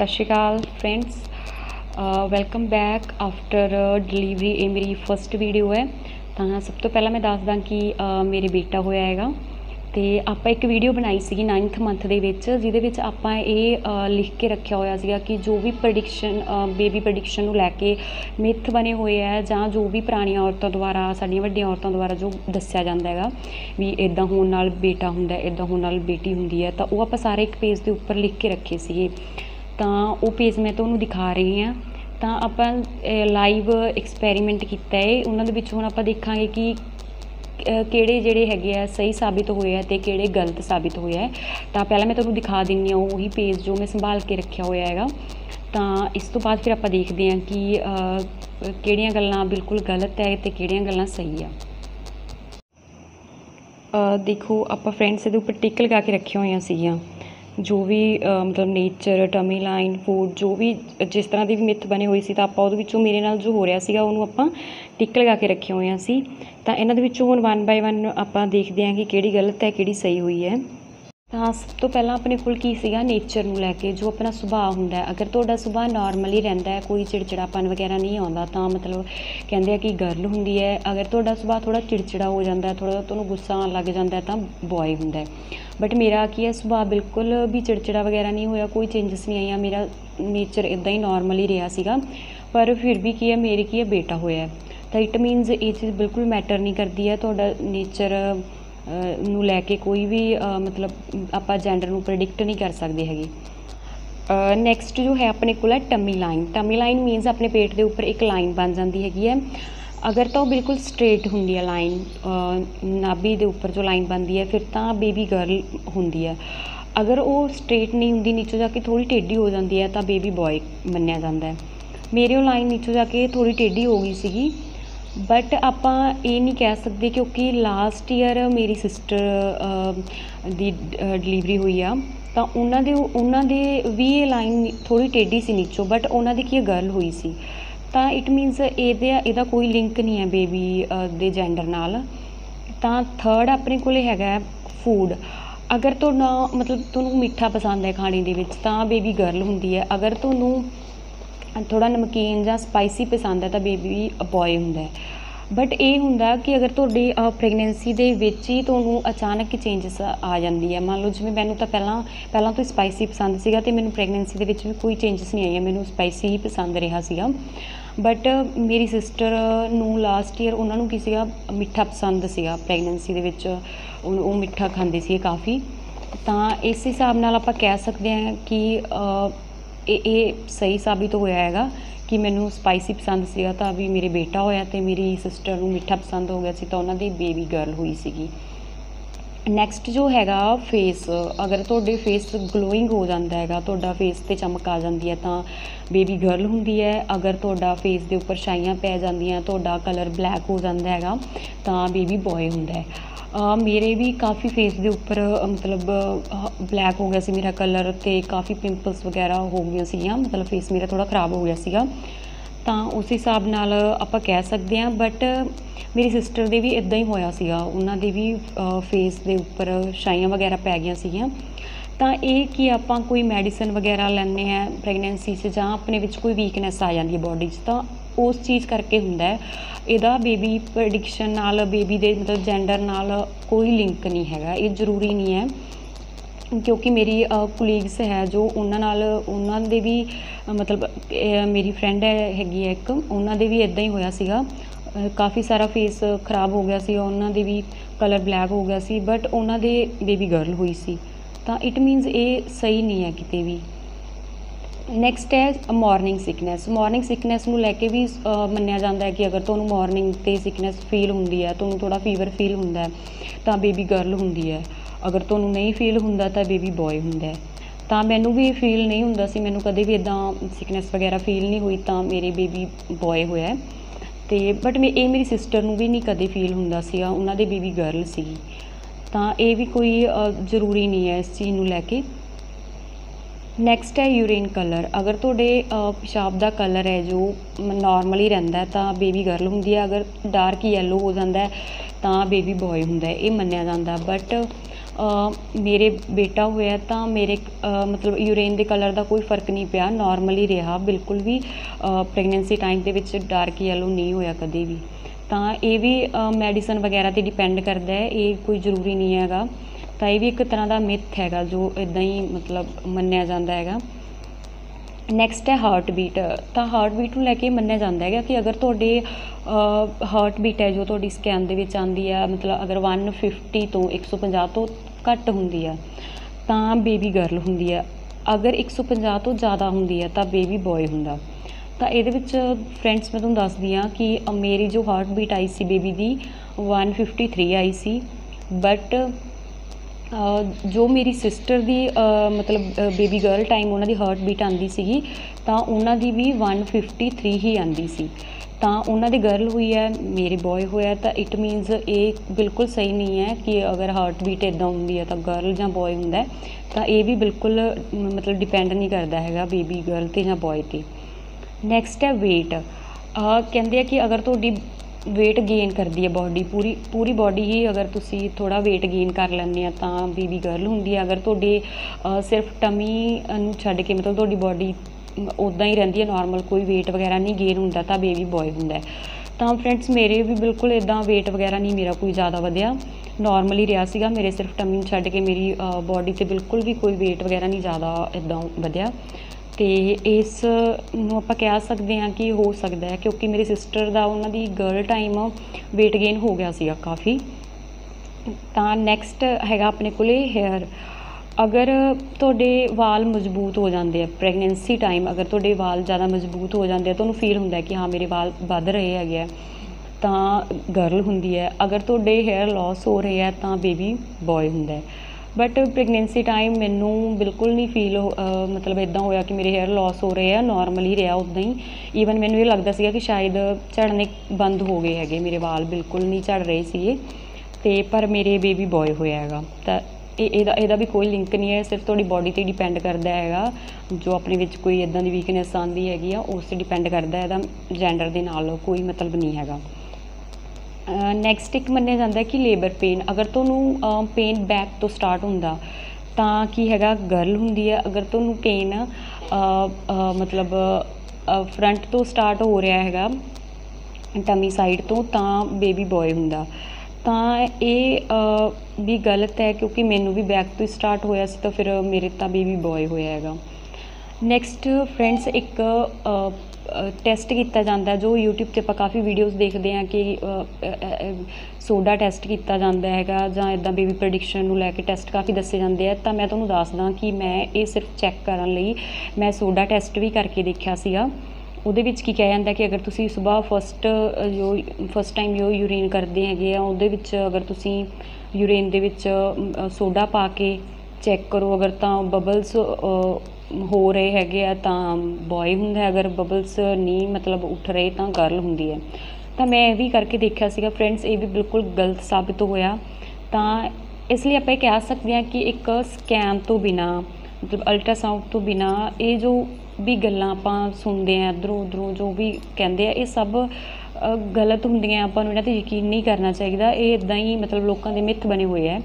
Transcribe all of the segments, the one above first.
ਸਤਿ ਸ਼੍ਰੀ ਅਕਾਲ friends welcome back after delivery ਇਹ ਮੇਰੀ ਫਰਸਟ ਵੀਡੀਓ ਹੈ। ਤਾਂ ਸਭ ਤੋਂ ਪਹਿਲਾਂ ਮੈਂ ਦੱਸਦਾ ਕਿ ਮੇਰੇ ਬੇਟਾ ਹੋਇਆ ਹੈਗਾ। ਤੇ ਆਪਾਂ ਇੱਕ ਵੀਡੀਓ ਬਣਾਈ ਸੀਗੀ 9th ਮੰਥ ਦੇ ਵਿੱਚ, ਜਿਹਦੇ ਵਿੱਚ ਆਪਾਂ ਇਹ ਲਿਖ ਕੇ ਰੱਖਿਆ ਹੋਇਆ ਸੀਗਾ ਕਿ ਜੋ ਵੀ ਪ੍ਰੈਡਿਕਸ਼ਨ ਬੇਬੀ ਪ੍ਰੈਡਿਕਸ਼ਨ ਨੂੰ ਲੈ ਕੇ ਮਿੱਥ ਬਣੇ ਹੋਏ ਆ ਜਾਂ ਜੋ ਵੀ ਪੁਰਾਣੀਆਂ ਔਰਤਾਂ ਦੁਆਰਾ, ਸਾਡੀਆਂ ਵੱਡੀਆਂ ਔਰਤਾਂ ਦੁਆਰਾ ਜੋ ਦੱਸਿਆ ਜਾਂਦਾ ਹੈਗਾ ਵੀ ਇਦਾਂ ਹੋਣ ਨਾਲ ਬੇਟਾ ਹੁੰਦਾ ਇਦਾਂ ਹੋਣ ਨਾਲ ਬੇਟੀ ਹੁੰਦੀ ਹੈ, ਤਾਂ ਉਹ ਆਪਾਂ ਸਾਰੇ ਇੱਕ ਪੇਜ ਦੇ ਉੱਪਰ ਲਿਖ ਕੇ ਰੱਖੇ ਸੀਗੇ। ਤਾਂ ਉਹ ਪੇਜ ਮੈਂ ਤੁਹਾਨੂੰ ਦਿਖਾ ਰਹੀ ਹਾਂ। ਤਾਂ ਆਪਾਂ ਲਾਈਵ ਐਕਸਪੈਰੀਮੈਂਟ ਕੀਤਾ ਹੈ ਉਹਨਾਂ ਦੇ ਵਿੱਚ ਹੁਣ ਆਪਾਂ ਦੇਖਾਂਗੇ ਕਿ ਕਿਹੜੇ ਜਿਹੜੇ ਹੈਗੇ ਆ, ਸਹੀ ਸਾਬਿਤ ਹੋਏ ਆ ਤੇ ਕਿਹੜੇ ਗਲਤ ਸਾਬਿਤ ਹੋਏ ਆ। ਤਾਂ ਪਹਿਲਾਂ ਮੈਂ ਤੁਹਾਨੂੰ ਦਿਖਾ ਦਿੰਨੀ ਆ ਉਹੀ ਪੇਜ ਜੋ ਮੈਂ ਸੰਭਾਲ ਕੇ ਰੱਖਿਆ ਹੋਇਆ ਹੈਗਾ। ਤਾਂ ਇਸ ਤੋਂ ਬਾਅਦ ਫਿਰ ਆਪਾਂ ਦੇਖਦੇ ਹਾਂ ਕਿ ਕਿਹੜੀਆਂ ਗੱਲਾਂ ਬਿਲਕੁਲ ਗਲਤ ਹੈ ਤੇ ਕਿਹੜੀਆਂ ਗੱਲਾਂ ਸਹੀ ਆ। ਦੇਖੋ, ਆਪਾਂ ਫਰੈਂਡਸ ਇਹਦੇ ਉੱਪਰ ਟਿਕ ਲਗਾ ਕੇ ਰੱਖੀਆਂ ਹੋਈਆਂ ਸੀਗੀਆਂ। ਜੋ ਵੀ ਮਤਲਬ ਨੇਚਰ ਟਮੀ ਲਾਈਨ ਫੂਡ ਜੋ ਵੀ, ਜਿਸ ਤਰ੍ਹਾਂ ਦੀ ਵੀ ਮਿੱਥ ਬਣੀ ਹੋਈ ਸੀ ਤਾਂ ਆਪਾਂ ਉਹਦੇ ਵਿੱਚੋਂ ਮੇਰੇ ਨਾਲ ਜੋ ਹੋ ਰਿਹਾ ਸੀਗਾ ਉਹਨੂੰ ਆਪਾਂ ਟਿਕ ਲਗਾ ਕੇ ਰੱਖੇ ਹੋਏ ਹਾਂ ਸੀ ਤਾਂ ਇਹਨਾਂ ਦੇ ਵਿੱਚੋਂ ਹੁਣ ਵਨ ਬਾਏ ਵਨ ਆਪਾਂ ਦੇਖਦੇ ਹਾਂ ਕਿ ਕਿਹੜੀ ਗਲਤ ਹੈ, ਕਿਹੜੀ ਸਹੀ ਹੋਈ ਹੈ। ਤਾਂ ਸਭ ਤੋਂ ਪਹਿਲਾਂ ਆਪਣੇ ਕੋਲ ਕੀ ਸੀਗਾ? ਨੇਚਰ ਨੂੰ ਲੈ ਕੇ, ਜੋ ਆਪਣਾ ਸੁਭਾਅ ਹੁੰਦਾ ਅਗਰ ਤੁਹਾਡਾ ਸੁਭਾਅ ਨਾਰਮਲੀ ਰਹਿੰਦਾ ਹੈ, ਕੋਈ ਚਿੜਚਿੜਾਪਨ ਵਗੈਰਾ ਨਹੀਂ ਆਉਂਦਾ, ਤਾਂ ਮਤਲਬ ਕਹਿੰਦੇ ਆ ਕਿ ਗਰਲ ਹੁੰਦੀ ਹੈ। ਅਗਰ ਤੁਹਾਡਾ ਸੁਭਾਅ ਥੋੜਾ ਚਿੜਚਿੜਾ ਹੋ ਜਾਂਦਾ ਹੈ ਥੋੜਾ ਤੁਹਾਨੂੰ ਗੁੱਸਾ ਆਉਣ ਲੱਗ ਜਾਂਦਾ ਤਾਂ ਬॉय ਹੁੰਦਾ ਬਟ ਮੇਰਾ ਕੀ ਹੈ, ਸੁਭਾਅ ਬਿਲਕੁਲ ਵੀ ਚਿੜਚਿੜਾ ਵਗੈਰਾ ਨਹੀਂ ਹੋਇਆ, ਕੋਈ ਚੇਂਜਸ ਨਹੀਂ ਆਈਆਂ। ਮੇਰਾ ਨੇਚਰ ਇਦਾਂ ਹੀ ਨਾਰਮਲੀ ਰਿਹਾ ਸੀਗਾ। ਪਰ ਫਿਰ ਵੀ ਕੀ ਹੈ, ਮੇਰੇ ਕੀ ਹੈ, ਬੇਟਾ ਹੋਇਆ ਤਾਂ ਇਟ ਮੀਨਸ ਇਹ ਚੀਜ਼ ਬਿਲਕੁਲ ਮੈਟਰ ਨਹੀਂ ਕਰਦੀ ਹੈ। ਤੁਹਾਡਾ ਨੇਚਰ ਨੂੰ ਲੈ ਕੇ ਕੋਈ ਵੀ ਮਤਲਬ, ਆਪਾਂ ਜੈਂਡਰ ਨੂੰ ਪ੍ਰੈਡਿਕਟ ਨਹੀਂ ਕਰ ਸਕਦੇ ਹੈਗੇ। ਨੈਕਸਟ ਜੋ ਹੈ ਆਪਣੇ ਕੋਲ ਹੈ tummy line tummy line means ਆਪਣੇ ਪੇਟ ਦੇ ਉੱਪਰ ਇੱਕ ਲਾਈਨ ਬਣ ਜਾਂਦੀ ਹੈਗੀ ਹੈ। ਅਗਰ ਤਾਂ ਉਹ ਬਿਲਕੁਲ ਸਟ੍ਰੇਟ ਹੁੰਦੀ ਹੈ ਲਾਈਨ ਨਾਭੀ ਦੇ ਉੱਪਰ ਜੋ ਲਾਈਨ ਬਣਦੀ ਹੈ, ਫਿਰ ਤਾਂ ਬੇਬੀ ਗਰਲ ਹੁੰਦੀ ਹੈ। ਅਗਰ ਉਹ ਸਟ੍ਰੇਟ ਨਹੀਂ ਹੁੰਦੀ, ਨੀਚੋਂ ਜਾ ਕੇ ਥੋੜੀ ਟੇਢੀ ਹੋ ਜਾਂਦੀ ਹੈ, ਤਾਂ ਬੇਬੀ ਬॉय ਮੰਨਿਆ ਜਾਂਦਾ ਹੈ। ਮੇਰੇ ਉਹ ਲਾਈਨ ਨੀਚੋਂ ਜਾ ਕੇ ਥੋੜੀ ਟੇਢੀ ਹੋ ਗਈ ਸੀਗੀ। ਬਟ ਆਪਾਂ ਇਹ ਨਹੀਂ ਕਹਿ ਸਕਦੇ ਕਿਉਂਕਿ ਲਾਸਟ ਈਅਰ ਮੇਰੀ ਸਿਸਟਰ ਦੀ ਡਿਲੀਵਰੀ ਹੋਈ ਆ, ਤਾਂ ਉਹਨਾਂ ਦੇ ਉਹਨਾਂ ਦੇ ਵੀ ਇਹ ਲਾਈਨ ਥੋੜੀ ਟੇਢੀ ਸੀ ਨੀਚੋਂ ਬਟ ਉਹਨਾਂ ਦੀ ਕੀ ਗਰਲ ਹੋਈ ਸੀ? ਤਾਂ ਇਟ ਮੀਨਸ ਇਹਦੇ, ਇਹਦਾ ਕੋਈ ਲਿੰਕ ਨਹੀਂ ਹੈ ਬੇਬੀ ਦੇ ਜੈਂਡਰ ਨਾਲ। ਤਾਂ ਥਰਡ ਆਪਣੇ ਕੋਲੇ ਹੈਗਾ ਫੂਡ ਅਗਰ ਤੁਹਾਨੂੰ ਮਤਲਬ ਤੁਹਾਨੂੰ ਮਿੱਠਾ ਪਸੰਦ ਹੈ ਖਾਣੇ ਦੇ ਵਿੱਚ, ਤਾਂ ਬੇਬੀ ਗਰਲ ਹੁੰਦੀ ਹੈ। ਅਗਰ ਤੁਹਾਨੂੰ ਥੋੜਾ ਨਮਕੀਨ ਜਾਂ ਸਪਾਈਸੀ ਪਸੰਦ ਹੈ ਤਾਂ ਬੇਬੀ ਬॉय ਹੁੰਦਾ ਹੈ। ਬਟ ਇਹ ਹੁੰਦਾ ਕਿ ਅਗਰ ਤੁਹਾਡੀ ਪ੍ਰੈਗਨੈਂਸੀ ਦੇ ਵਿੱਚ ਹੀ ਤੁਹਾਨੂੰ ਅਚਾਨਕ ਹੀ ਚੇਂਜਸ ਆ ਜਾਂਦੀ ਹੈ। ਮੰਨ ਲਓ ਜਿਵੇਂ ਮੈਨੂੰ ਤਾਂ ਪਹਿਲਾਂ ਪਹਿਲਾਂ ਤੋਂ ਸਪਾਈਸੀ ਪਸੰਦ ਸੀਗਾ ਤੇ ਮੈਨੂੰ ਪ੍ਰੈਗਨੈਂਸੀ ਦੇ ਵਿੱਚ ਵੀ ਕੋਈ ਚੇਂਜਸ ਨਹੀਂ ਆਇਆ ਮੈਨੂੰ ਸਪਾਈਸੀ ਹੀ ਪਸੰਦ ਰਿਹਾ ਸੀਗਾ। ਬਟ ਮੇਰੀ ਸਿਸਟਰ ਨੂੰ ਲਾਸਟ ਈਅਰ ਉਹਨਾਂ ਨੂੰ ਕੀ ਸੀਗਾ? ਮਿੱਠਾ ਪਸੰਦ ਸੀਗਾ ਪ੍ਰੈਗਨੈਂਸੀ ਦੇ ਵਿੱਚ। ਉਹ ਉਹ ਮਿੱਠਾ ਖਾਂਦੇ ਸੀ ਕਾਫੀ। ਤਾਂ ਇਸ ਹਿਸਾਬ ਨਾਲ ਆਪਾਂ ਕਹਿ ਸਕਦੇ ਹਾਂ ਕਿ ਇਹ ਇਹ ਸਹੀ ਸਾਬਿਤ ਹੋਇਆ ਹੈਗਾ ਕਿ ਮੈਨੂੰ ਸਪਾਈਸੀ ਪਸੰਦ ਸੀਗਾ ਤਾਂ ਵੀ ਮੇਰੇ ਬੇਟਾ ਹੋਇਆ ਤੇ ਮੇਰੀ ਸਿਸਟਰ ਨੂੰ ਮਿੱਠਾ ਪਸੰਦ ਹੋ ਗਿਆ ਸੀ ਤਾਂ ਉਹਨਾਂ ਦੀ ਬੇਬੀ ਗਰਲ ਹੋਈ ਸੀਗੀ। ਨੈਕਸਟ ਜੋ ਹੈਗਾ ਫੇਸ ਅਗਰ ਤੁਹਾਡੇ ਫੇਸ ਗਲੋਇੰਗ ਹੋ ਜਾਂਦਾ ਹੈਗਾ, ਤੁਹਾਡਾ ਫੇਸ ਤੇ ਚਮਕ ਆ ਜਾਂਦੀ ਹੈ, ਤਾਂ ਬੇਬੀ ਗਰਲ ਹੁੰਦੀ ਹੈ। ਅਗਰ ਤੁਹਾਡਾ ਫੇਸ ਦੇ ਉੱਪਰ ਛਾਈਆਂ ਪੈ ਜਾਂਦੀਆਂ, ਤੁਹਾਡਾ ਕਲਰ ਬਲੈਕ ਹੋ ਜਾਂਦਾ ਹੈਗਾ, ਤਾਂ ਬੇਬੀ ਬॉय ਹੁੰਦਾ ਹੈ। ਮੇਰੇ ਵੀ ਕਾਫੀ ਫੇਸ ਦੇ ਉੱਪਰ, ਮਤਲਬ ਬਲੈਕ ਹੋ ਗਿਆ ਸੀ ਮੇਰਾ ਕਲਰ ਤੇ ਕਾਫੀ ਪਿੰਪਲਸ ਵਗੈਰਾ ਹੋ ਗਈਆਂ ਸੀਗੀਆਂ, ਮਤਲਬ ਫੇਸ ਮੇਰਾ ਥੋੜਾ ਖਰਾਬ ਹੋ ਗਿਆ ਸੀਗਾ। ਤਾਂ ਉਸ ਹਿਸਾਬ ਨਾਲ ਆਪਾਂ ਕਹਿ ਸਕਦੇ ਹਾਂ ਬਟ ਮੇਰੀ ਸਿਸਟਰ ਦੇ ਵੀ ਇਦਾਂ ਹੀ ਹੋਇਆ ਸੀਗਾ। ਉਹਨਾਂ ਦੇ ਵੀ ਫੇਸ ਦੇ ਉੱਪਰ ਛਾਈਆਂ ਵਗੈਰਾ ਪੈ ਗਈਆਂ ਸੀਗੀਆਂ। ਤਾਂ ਇਹ ਕਿ ਆਪਾਂ ਕੋਈ ਮੈਡੀਸਨ ਵਗੈਰਾ ਲੈਂਦੇ ਆ ਪ੍ਰੈਗਨੈਂਸੀ 'ਚ ਜਾਂ ਆਪਣੇ ਵਿੱਚ ਕੋਈ ਵੀਕਨੈਸ ਆ ਜਾਂਦੀ ਹੈ ਬੋਡੀ 'ਚ, ਤਾਂ ਉਸ ਚੀਜ਼ ਕਰਕੇ ਹੁੰਦਾ ਹੈ। ਇਹਦਾ ਬੇਬੀ ਪ੍ਰੈਡਿਕਸ਼ਨ ਨਾਲ ਬੇਬੀ ਦੇ ਮਤਲਬ ਜੈਂਡਰ ਨਾਲ ਕੋਈ ਲਿੰਕ ਨਹੀਂ ਹੈਗਾ। ਇਹ ਜ਼ਰੂਰੀ ਨਹੀਂ ਹੈ। ਕਿਉਂਕਿ ਮੇਰੀ ਕੁਲੀਗਸ ਹੈ ਜੋ ਉਹਨਾਂ ਨਾਲ, ਉਹਨਾਂ ਦੇ ਵੀ ਮਤਲਬ ਮੇਰੀ ਫਰੈਂਡ ਹੈ, ਹੈਗੀ ਹੈ ਇੱਕ, ਉਹਨਾਂ ਦੇ ਵੀ ਇਦਾਂ ਹੀ ਹੋਇਆ ਸੀਗਾ। ਕਾਫੀ ਸਾਰਾ ਫੇਸ ਖਰਾਬ ਹੋ ਗਿਆ ਸੀ, ਉਹਨਾਂ ਦੇ ਵੀ ਕਲਰ ਬਲੈਕ ਹੋ ਗਿਆ ਸੀ ਬਟ ਉਹਨਾਂ ਦੇ ਬੇਬੀ ਗਰਲ ਹੋਈ ਸੀ। ਤਾਂ ਇਟ ਮੀਨਸ ਇਹ ਸਹੀ ਨਹੀਂ ਹੈ ਕਿਤੇ ਵੀ। ਨੈਕਸਟ ਹੈ ਮਾਰਨਿੰਗ ਸਿਕਨੈਸ ਮਾਰਨਿੰਗ ਸਿਕਨੈਸ ਨੂੰ ਲੈ ਕੇ ਵੀ ਮੰਨਿਆ ਜਾਂਦਾ ਹੈ ਕਿ ਅਗਰ ਤੁਹਾਨੂੰ ਮਾਰਨਿੰਗ ਤੇ ਸਿਕਨੈਸ ਫੀਲ ਹੁੰਦੀ ਹੈ, ਤੁਹਾਨੂੰ ਥੋੜਾ ਫੀਵਰ ਫੀਲ ਹੁੰਦਾ ਹੈ, ਤਾਂ ਬੇਬੀ ਗਰਲ ਹੁੰਦੀ ਹੈ। ਅਗਰ ਤੁਹਾਨੂੰ ਨਹੀਂ ਫੀਲ ਹੁੰਦਾ ਤਾਂ ਬੇਬੀ ਬॉय ਹੁੰਦਾ ਤਾਂ ਮੈਨੂੰ ਵੀ ਫੀਲ ਨਹੀਂ ਹੁੰਦਾ ਸੀ। ਮੈਨੂੰ ਕਦੇ ਵੀ ਇਦਾਂ ਸਿਕਨੈਸ ਵਗੈਰਾ ਫੀਲ ਨਹੀਂ ਹੋਈ ਤਾਂ ਮੇਰੇ ਬੇਬੀ ਬॉय ਹੋਇਆ ਤੇ ਬਟ ਮੈਂ, ਇਹ ਮੇਰੀ ਸਿਸਟਰ ਨੂੰ ਵੀ ਨਹੀਂ ਕਦੇ ਫੀਲ ਹੁੰਦਾ ਸੀਗਾ। ਉਹਨਾਂ ਦੇ ਬੇਬੀ ਗਰਲ ਸੀ ਤਾਂ ਇਹ ਵੀ ਕੋਈ ਜ਼ਰੂਰੀ ਨਹੀਂ ਹੈ ਇਸ ਚੀਜ਼ ਨੂੰ ਲੈ ਕੇ। ਨੈਕਸਟ ਹੈ ਯੂਰੀਨ ਕਲਰ ਅਗਰ ਤੁਹਾਡੇ ਪਿਸ਼ਾਬ ਦਾ ਕਲਰ ਹੈ, ਜੋ ਨਾਰਮਲੀ ਰਹਿੰਦਾ ਤਾਂ ਬੇਬੀ ਗਰਲ ਹੁੰਦੀ ਹੈ। ਅਗਰ ਡਾਰਕ ਯੈਲੋ ਹੋ ਜਾਂਦਾ ਤਾਂ ਬੇਬੀ ਬॉय ਹੁੰਦਾ ਇਹ ਮੰਨਿਆ ਜਾਂਦਾ। ਬਟ ਮੇਰੇ ਬੇਟਾ ਹੋਇਆ ਤਾਂ ਮੇਰੇ ਮਤਲਬ ਯੂਰੇਨ ਦੇ ਕਲਰ ਦਾ ਕੋਈ ਫ਼ਰਕ ਨਹੀਂ ਪਿਆ। ਨਾਰਮਲ ਰਿਹਾ, ਬਿਲਕੁਲ ਵੀ ਪ੍ਰੈਗਨੈਂਸੀ ਟਾਈਮ ਦੇ ਵਿੱਚ ਡਾਰਕ ਯੈਲੋ ਨਹੀਂ ਹੋਇਆ ਕਦੇ ਵੀ। ਤਾਂ ਇਹ ਵੀ ਮੈਡੀਸਨ ਵਗੈਰਾ ਤੇ ਡਿਪੈਂਡ ਕਰਦਾ ਹੈ, ਇਹ ਕੋਈ ਜ਼ਰੂਰੀ ਨਹੀਂ ਹੈਗਾ। ਤਾਂ ਇਹ ਵੀ ਇੱਕ ਤਰ੍ਹਾਂ ਦਾ ਮਿਥ ਹੈਗਾ, ਜੋ ਇਦਾਂ ਹੀ ਮਤਲਬ ਮੰਨਿਆ ਜਾਂਦਾ ਹੈਗਾ। ਨੈਕਸਟ ਹੈ ਹਾਰਟ ਬੀਟ ਤਾਂ ਹਾਰਟ ਬੀਟ ਨੂੰ ਲੈ ਕੇ ਮੰਨਿਆ ਜਾਂਦਾ ਹੈਗਾ ਕਿ ਅਗਰ ਤੁਹਾਡੇ ਹਾਰਟ ਬੀਟ ਹੈ ਜੋ ਤੁਹਾਡੀ ਸਕੈਨ ਦੇ ਵਿੱਚ ਆਂਦੀ ਆ ਮਤਲਬ ਅਗਰ 150 ਤੋਂ 150 ਤੋਂ ਘੱਟ ਹੁੰਦੀ ਆ, ਤਾਂ ਬੇਬੀ ਗਰਲ ਹੁੰਦੀ ਆ। ਅਗਰ 150 ਤੋਂ ਜ਼ਿਆਦਾ ਹੁੰਦੀ ਆ, ਤਾਂ ਬੇਬੀ ਬॉय ਹੁੰਦਾ। ਤਾਂ ਇਹਦੇ ਵਿੱਚ ਫਰੈਂਡਸ ਮੈਂ ਤੁਹਾਨੂੰ ਦੱਸਦੀ ਆ ਕਿ ਮੇਰੀ ਜੋ ਹਾਰਟ ਬੀਟ ਆਈ ਸੀ ਬੇਬੀ ਦੀ 153 ਆਈ ਸੀ। ਬਟ ਜੋ ਮੇਰੀ ਸਿਸਟਰ ਦੀ ਮਤਲਬ ਬੇਬੀ ਗਰਲ ਟਾਈਮ ਉਹਨਾਂ ਦੀ ਹਾਰਟ ਬੀਟ ਆਂਦੀ ਸੀਗੀ, ਤਾਂ ਉਹਨਾਂ ਦੀ ਵੀ 153 ਹੀ ਆਂਦੀ ਸੀ। ਤਾਂ ਉਹਨਾਂ ਦੇ ਗਰਲ ਹੋਈ ਹੈ, ਮੇਰੇ ਬॉय ਹੋਇਆ ਤਾਂ ਇਟ ਮੀਨਸ ਇਹ ਬਿਲਕੁਲ ਸਹੀ ਨਹੀਂ ਹੈ ਕਿ ਅਗਰ ਹਾਰਟ ਬੀਟ ਇਦਾਂ ਹੁੰਦੀ ਹੈ ਤਾਂ ਗਰਲ ਜਾਂ ਬॉय ਹੁੰਦਾ ਤਾਂ ਇਹ ਵੀ ਬਿਲਕੁਲ, ਮਤਲਬ ਡਿਪੈਂਡ ਨਹੀਂ ਕਰਦਾ ਹੈਗਾ ਬੇਬੀ ਗਰਲ ਤੇ ਜਾਂ ਬॉय ਤੇ। ਨੈਕਸਟ ਹੈ weight ਕਹਿੰਦੇ ਆ ਕਿ ਅਗਰ ਤੁਹਾਡੀ weight ਗੇਨ ਕਰਦੀ ਹੈ ਬਾਡੀ ਪੂਰੀ ਪੂਰੀ ਬਾਡੀ ਹੀ ਅਗਰ ਤੁਸੀਂ ਥੋੜਾ weight ਗੇਨ ਕਰ ਲੈਂਦੇ ਆ ਤਾਂ ਬੇਬੀ ਗਰਲ ਹੁੰਦੀ ਹੈ। ਅਗਰ ਤੁਹਾਡੇ ਸਿਰਫ ਟਮੀ ਨੂੰ ਛੱਡ ਕੇ ਮਤਲਬ ਤੁਹਾਡੀ ਬਾਡੀ ਉਦਾਂ ਹੀ ਰਹਿੰਦੀ ਹੈ ਨਾਰਮਲ ਕੋਈ weight ਵਗੈਰਾ ਨਹੀਂ ਗੇਨ ਹੁੰਦਾ ਤਾਂ ਬੇਬੀ ਬॉय ਹੁੰਦਾ ਹੈ। ਤਾਂ ਫਰੈਂਡਸ ਮੇਰੇ ਵੀ ਬਿਲਕੁਲ ਇਦਾਂ weight ਵਗੈਰਾ ਨਹੀਂ ਮੇਰਾ ਕੋਈ ਜ਼ਿਆਦਾ ਵਧਿਆ। ਨਾਰਮਲ ਹੀ ਰਿਹਾ ਸੀਗਾ, ਮੇਰੇ ਸਿਰਫ ਟਮੀ ਨੂੰ ਛੱਡ ਕੇ ਮੇਰੀ ਬਾਡੀ ਤੇ ਬਿਲਕੁਲ ਵੀ ਕੋਈ weight ਵਗੈਰਾ ਨਹੀਂ ਜ਼ਿਆਦਾ ਇਦਾਂ ਵਧਿਆ। ਤੇ ਇਸ ਨੂੰ ਆਪਾਂ ਕਹਿ ਸਕਦੇ ਹਾਂ ਕਿ ਹੋ ਸਕਦਾ ਹੈ, ਕਿਉਂਕਿ ਮੇਰੀ ਸਿਸਟਰ ਦਾ ਉਹਨਾਂ ਦੀ ਗਰਲ ਟਾਈਮ weight gain ਹੋ ਗਿਆ ਸੀਗਾ ਕਾਫੀ। ਤਾਂ ਨੈਕਸਟ ਹੈਗਾ ਆਪਣੇ ਕੋਲੇ ਹੇਅਰ ਅਗਰ ਤੁਹਾਡੇ ਵਾਲ ਮਜ਼ਬੂਤ ਹੋ ਜਾਂਦੇ ਆ ਪ੍ਰੈਗਨੈਂਸੀ ਟਾਈਮ ਅਗਰ ਤੁਹਾਡੇ ਵਾਲ ਜ਼ਿਆਦਾ ਮਜ਼ਬੂਤ ਹੋ ਜਾਂਦੇ ਆ, ਤੁਹਾਨੂੰ ਫੀਲ ਹੁੰਦਾ ਕਿ ਹਾਂ, ਮੇਰੇ ਵਾਲ ਵੱਧ ਰਹੇ ਹੈਗੇ ਆ, ਤਾਂ ਗਰਲ ਹੁੰਦੀ ਹੈ। ਅਗਰ ਤੁਹਾਡੇ ਹੇਅਰ ਲਾਸ ਹੋ ਰਹੇ ਆ, ਤਾਂ ਬੇਬੀ ਬॉय ਹੁੰਦਾ ਹੈ। ਬਟ ਪ੍ਰੈਗਨੈਂਸੀ ਟਾਈਮ ਮੈਨੂੰ ਬਿਲਕੁਲ ਨਹੀਂ ਫੀਲ ਮਤਲਬ ਇਦਾਂ ਹੋਇਆ ਕਿ ਮੇਰੇ ਹੇਅਰ ਲਾਸ ਹੋ ਰਹੇ ਆ ਨਾਰਮਲ ਹੀ ਰਿਹਾ ਉਦਾਂ ਹੀ। ਈਵਨ ਮੈਨੂੰ ਇਹ ਲੱਗਦਾ ਸੀਗਾ ਕਿ ਸ਼ਾਇਦ ਝੜਨੇ ਬੰਦ ਹੋ ਗਏ ਹੈਗੇ ਮੇਰੇ ਵਾਲ, ਬਿਲਕੁਲ ਨਹੀਂ ਝੜ ਰਹੇ ਸੀਗੇ। ਤੇ ਪਰ ਮੇਰੇ ਬੇਬੀ ਬॉय ਹੋਇਆ ਹੈਗਾ। ਤਾਂ ਇਹ, ਇਹਦਾ ਇਹਦਾ ਵੀ ਕੋਈ ਲਿੰਕ ਨਹੀਂ ਹੈ, ਸਿਰਫ ਤੁਹਾਡੀ ਬਾਡੀ ਤੇ ਡਿਪੈਂਡ ਕਰਦਾ ਹੈਗਾ। ਜੋ ਆਪਣੇ ਵਿੱਚ ਕੋਈ ਇਦਾਂ ਦੀ ਵੀਕਨੈਸ ਆਉਂਦੀ ਹੈਗੀ ਆ, ਉਸ ਤੇ ਡਿਪੈਂਡ ਕਰਦਾ ਇਹਦਾ ਜੈਂਡਰ ਦੇ ਨਾਲ ਕੋਈ ਮਤਲਬ ਨਹੀਂ ਹੈਗਾ। ਨੈਕਸਟ ਇੱਕ ਮੰਨਿਆ ਜਾਂਦਾ ਕਿ ਲੇਬਰ ਪੇਨ ਅਗਰ ਤੁਹਾਨੂੰ ਪੇਨ ਬੈਕ ਤੋਂ ਸਟਾਰਟ ਹੁੰਦਾ, ਤਾਂ ਕੀ ਹੈਗਾ ਗਰਲ ਹੁੰਦੀ ਹੈ, ਅਗਰ ਤੁਹਾਨੂੰ ਪੇਨ ਮਤਲਬ ਫਰੰਟ ਤੋਂ ਸਟਾਰਟ ਹੋ ਰਿਹਾ ਹੈਗਾ ਟਮੀ ਸਾਈਡ ਤੋਂ, ਤਾਂ ਬੇਬੀ ਬॉय ਹੁੰਦਾ। ਤਾਂ ਇਹ ਵੀ ਗਲਤ ਹੈ, ਕਿਉਂਕਿ ਮੈਨੂੰ ਵੀ ਬੈਕ ਤੋਂ ਸਟਾਰਟ ਹੋਇਆ ਸੀ, ਤਾਂ ਫਿਰ ਮੇਰੇ ਤਾਂ ਬੇਬੀ ਬॉय ਹੋਇਆ ਹੈਗਾ। ਨੈਕਸਟ ਫਰੈਂਡਸ ਇੱਕ ਟੈਸਟ ਕੀਤਾ ਜਾਂਦਾ ਜੋ YouTube ਤੇ ਆਪਾਂ ਕਾਫੀ ਵੀਡੀਓਜ਼ ਦੇਖਦੇ ਹਾਂ ਕਿ ਸੋਡਾ ਟੈਸਟ ਕੀਤਾ ਜਾਂਦਾ ਹੈਗਾ ਜਾਂ ਇਦਾਂ ਬੇਬੀ ਪ੍ਰੈਡਿਕਸ਼ਨ ਨੂੰ ਲੈ ਕੇ ਟੈਸਟ ਕਾਫੀ ਦੱਸੇ ਜਾਂਦੇ ਆ। ਤਾਂ ਮੈਂ ਤੁਹਾਨੂੰ ਦੱਸਦਾ ਕਿ ਮੈਂ ਇਹ ਸਿਰਫ ਚੈੱਕ ਕਰਨ ਲਈ ਮੈਂ ਸੋਡਾ ਟੈਸਟ ਵੀ ਕਰਕੇ ਦੇਖਿਆ ਸੀਗਾ। ਉਹਦੇ ਵਿੱਚ ਕੀ ਕਿਹਾ ਜਾਂਦਾ ਕਿ ਅਗਰ ਤੁਸੀਂ ਸਵੇਰ ਫਸਟ ਜੋ ਫਸਟ ਟਾਈਮ ਜੋ ਯੂਰੀਨ ਕਰਦੇ ਹੈਗੇ ਆ, ਉਹਦੇ ਵਿੱਚ ਅਗਰ ਤੁਸੀਂ ਯੂਰੀਨ ਦੇ ਵਿੱਚ ਸੋਡਾ ਪਾ ਕੇ ਚੈੱਕ ਕਰੋ, ਅਗਰ ਤਾਂ ਬਬਲਸ ਹੋ ਰਹੇ ਹੈਗੇ ਆ ਤਾਂ ਬॉय ਹੁੰਦਾ ਅਗਰ ਬਬਲਸ ਨਹੀਂ ਮਤਲਬ ਉੱਠ ਰਹੇ ਤਾਂ ਗਰਲ ਹੁੰਦੀ ਹੈ। ਤਾਂ ਮੈਂ ਇਹ ਵੀ ਕਰਕੇ ਦੇਖਿਆ ਸੀਗਾ ਫਰੈਂਡਸ ਇਹ ਵੀ ਬਿਲਕੁਲ ਗਲਤ ਸਾਬਿਤ ਹੋਇਆ। ਤਾਂ ਇਸ ਲਈ ਆਪਾਂ ਇਹ ਕਹਿ ਸਕਦੇ ਹਾਂ ਕਿ ਇੱਕ ਸਕੈਨ ਤੋਂ ਬਿਨਾ, ਮਤਲਬ ਅਲਟਰਾਸਾਊਂਡ ਤੋਂ ਬਿਨਾ, ਇਹ ਜੋ ਵੀ ਗੱਲਾਂ ਆਪਾਂ ਸੁਣਦੇ ਆ ਇੱਧਰੋਂ ਉੱਧਰੋਂ ਜੋ ਵੀ ਕਹਿੰਦੇ ਆ, ਇਹ ਸਭ ਗਲਤ ਹੁੰਦੀਆਂ। ਆਪਾਂ ਨੂੰ ਇਹਨਾਂ ਤੇ ਯਕੀਨ ਨਹੀਂ ਕਰਨਾ ਚਾਹੀਦਾ। ਇਹ ਇਦਾਂ ਹੀ ਮਤਲਬ ਲੋਕਾਂ ਦੇ ਮਿੱਥ ਬਣੇ ਹੋਏ ਆ।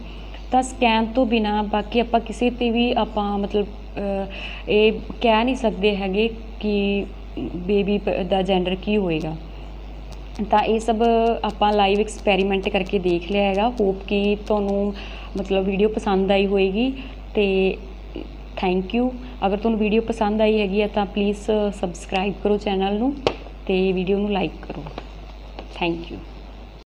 ਤਾਂ ਸਕੈਨ ਤੋਂ ਬਿਨਾ ਬਾਕੀ ਆਪਾਂ ਕਿਸੇ ਤੇ ਵੀ ਆਪਾਂ ਮਤਲਬ ਇਹ ਕਹਿ ਨਹੀਂ ਸਕਦੇ ਹੈਗੇ ਕਿ ਬੇਬੀ ਦਾ ਜੈਂਡਰ ਕੀ ਹੋਏਗਾ। ਤਾਂ ਇਹ ਸਭ ਆਪਾਂ ਲਾਈਵ ਐਕਸਪੈਰੀਮੈਂਟ ਕਰਕੇ ਦੇਖ ਲਿਆ ਹੈਗਾ। ਹੋਪ ਕਿ ਤੁਹਾਨੂੰ ਮਤਲਬ ਵੀਡੀਓ ਪਸੰਦ ਆਈ ਹੋਏਗੀ ਤੇ ਥੈਂਕ ਯੂ ਅਗਰ ਤੁਹਾਨੂੰ ਵੀਡੀਓ ਪਸੰਦ ਆਈ ਹੈਗੀ ਹੈ ਤਾਂ ਪਲੀਜ਼ ਸਬਸਕ੍ਰਾਈਬ ਕਰੋ ਚੈਨਲ ਨੂੰ ਤੇ ਵੀਡੀਓ ਨੂੰ ਲਾਈਕ ਕਰੋ। Thank you